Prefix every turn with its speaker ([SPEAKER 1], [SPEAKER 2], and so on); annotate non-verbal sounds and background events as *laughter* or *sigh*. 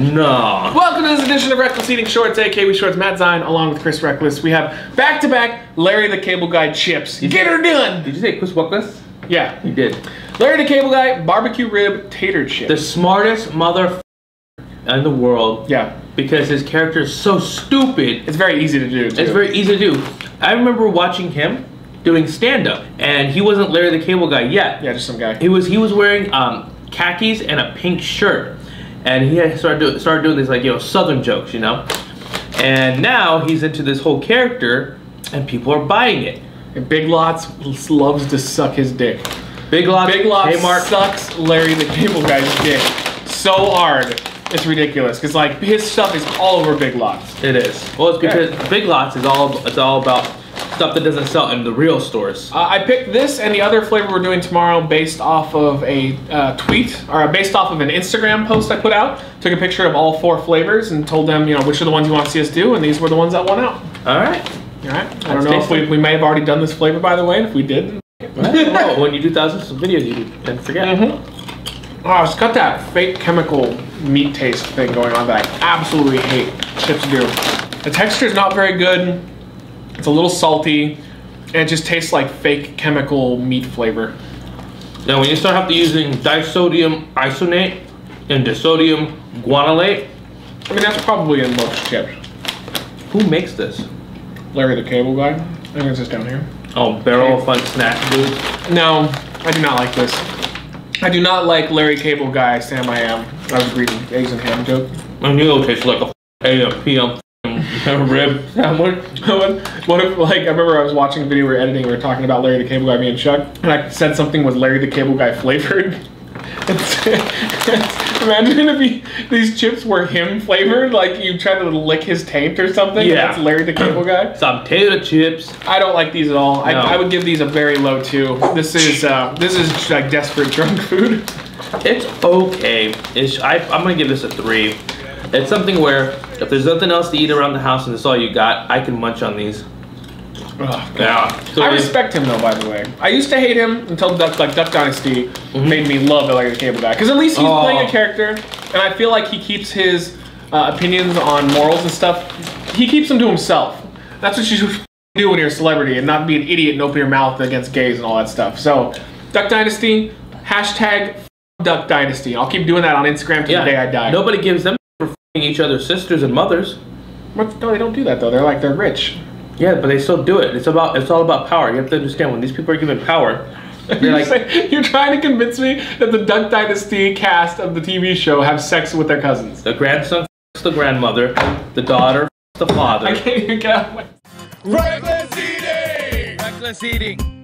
[SPEAKER 1] no.
[SPEAKER 2] Welcome to this edition of Wreckless Eating Shorts, aka We Shorts, Matt Zion, along with Chris Wreckless. We have back-to-back Larry the Cable Guy chips. Get her done!
[SPEAKER 1] Did you say Chris Wreckless?
[SPEAKER 2] Yeah.
[SPEAKER 1] You did.
[SPEAKER 2] Larry the Cable Guy barbecue rib tater chip.
[SPEAKER 1] The smartest mother in the world.
[SPEAKER 2] yeah.
[SPEAKER 1] Because his character is so stupid.
[SPEAKER 2] It's very easy to do. Too.
[SPEAKER 1] It's very easy to do. I remember watching him doing stand-up, and he wasn't Larry the Cable Guy yet.
[SPEAKER 2] Yeah, just some guy.
[SPEAKER 1] He was he was wearing um, khakis and a pink shirt, and he started do, started doing these like you know Southern jokes, you know. And now he's into this whole character, and people are buying it.
[SPEAKER 2] And Big Lots loves to suck his dick.
[SPEAKER 1] Big Lots,
[SPEAKER 2] Big Lots
[SPEAKER 1] Kmart.
[SPEAKER 2] sucks Larry the Cable Guy's dick so hard. It's ridiculous because like his stuff is all over Big Lots.
[SPEAKER 1] It is. Well, it's because Big Lots is all it's all about stuff that doesn't sell in the real stores.
[SPEAKER 2] Uh, I picked this and the other flavor we're doing tomorrow based off of a uh, tweet or based off of an Instagram post I put out. Took a picture of all four flavors and told them, you know, which are the ones you want to see us do, and these were the ones that won out.
[SPEAKER 1] All right.
[SPEAKER 2] All right. I don't know if we, we may have already done this flavor by the way, and if we did, *laughs*
[SPEAKER 1] well, when you do thousands of videos, you tend to forget.
[SPEAKER 2] oh, it's got that fake chemical meat taste thing going on that I absolutely hate. Chips do. The texture is not very good. It's a little salty, and it just tastes like fake chemical meat flavor.
[SPEAKER 1] Now, when you start having to using disodium inosinate and disodium guanylate,
[SPEAKER 2] I mean, that's probably in most chips.
[SPEAKER 1] who makes this?
[SPEAKER 2] Larry the Cable Guy. I think it's just down here.
[SPEAKER 1] Oh, Barrel of Fun Snack Foods.
[SPEAKER 2] No, I do not like this. I do not like Larry Cable Guy, Sam I am. I was reading eggs and ham joke.
[SPEAKER 1] I knew it tastes like a AM PM rib sandwich.
[SPEAKER 2] what what if, like, I remember I was watching a video we were editing, we were talking about Larry the Cable Guy being Chuck, and I said something was Larry the Cable Guy flavored. *laughs* Imagine if he, these chips were him flavored, like you try to lick his taint or something.
[SPEAKER 1] Yeah.
[SPEAKER 2] That's Larry the Cable Guy. *clears throat*
[SPEAKER 1] Some potato chips.
[SPEAKER 2] I don't like these at all. I,
[SPEAKER 1] No.
[SPEAKER 2] I would give these a very low two. This is uh, this is like desperate drunk food.
[SPEAKER 1] It's okay. It's, I, I'm gonna give this a three. It's something where if there's nothing else to eat around the house and that's all you got, I can munch on these. Yeah. So
[SPEAKER 2] I
[SPEAKER 1] it's-
[SPEAKER 2] respect him though, by the way. I used to hate him until Duck like Duck Dynasty made me love the Cable Guy because at least he's
[SPEAKER 1] Oh.
[SPEAKER 2] playing a character, and I feel like he keeps his uh, opinions on morals and stuff. He keeps them to himself. That's what you should *laughs* do when you're a celebrity and not be an idiot and open your mouth against gays and all that stuff. So, Duck Dynasty hashtag *laughs* Duck Dynasty. I'll keep doing that on Instagram till
[SPEAKER 1] yeah.
[SPEAKER 2] the day I die.
[SPEAKER 1] Nobody gives them for f***ing each other's sisters and mothers.
[SPEAKER 2] What? No, they don't do that though. They're like they're rich.
[SPEAKER 1] Yeah, but they still do it. It's about it's all about power. You have to understand when these people are given power, *laughs*
[SPEAKER 2] You're,
[SPEAKER 1] like,
[SPEAKER 2] saying- you're trying to convince me that the Duck Dynasty cast of the TV show have sex with their cousins.
[SPEAKER 1] the grandson f***s the grandmother, the daughter f***s the father.
[SPEAKER 2] I can't even get out of my.
[SPEAKER 3] Wreckless eating!
[SPEAKER 1] Wreckless eating.